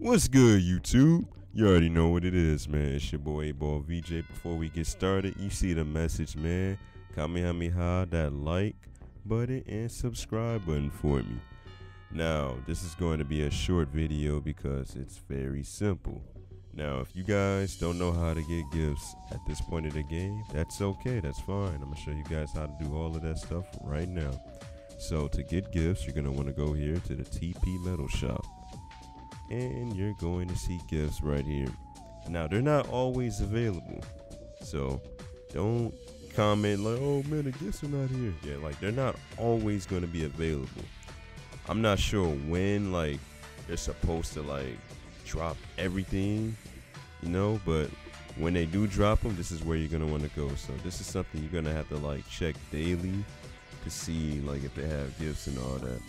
What's good, YouTube? You already know what it is, man. It's your boy 8BallVJ. Before we get started, you see the message, man. Kamehameha, that like button and subscribe button for me. Now, this is going to be a short video because it's very simple. Now, if you guys don't know how to get gifts at this point of the game, that's okay. That's fine. I'm to show you guys how to do all of that stuff right now. So, to get gifts, you're going to want to go here to the TP Medal Shop and you're going to see gifts right here. Now, they're not always available, so don't comment like, oh man, the gifts are not here. Yeah, like they're not always going to be available. I'm not sure when, like, they're supposed to, like, drop everything, you know, but when they do drop them, this is where you're going to want to go. So, this is something you're going to have to, like, check daily to see, like, if they have gifts and all that.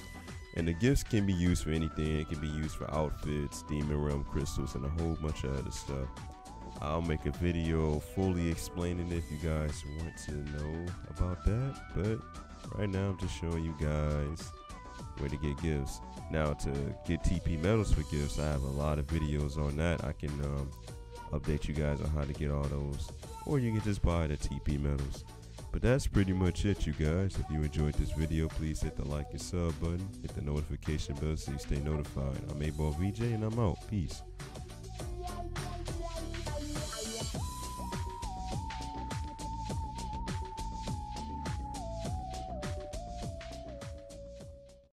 And the gifts can be used for anything. It can be used for outfits, demon realm crystals, and a whole bunch of other stuff. I'll make a video fully explaining if you guys want to know about that. But right now, I'm just showing you guys where to get gifts. Now, to get TP medals for gifts, I have a lot of videos on that. I can um, update you guys on how to get all those, or you can just buy the TP medals. But that's pretty much it, you guys. If you enjoyed this video, please hit the like and sub button, hit the notification bell so you stay notified. I'm 8BallVJ and I'm out. Peace.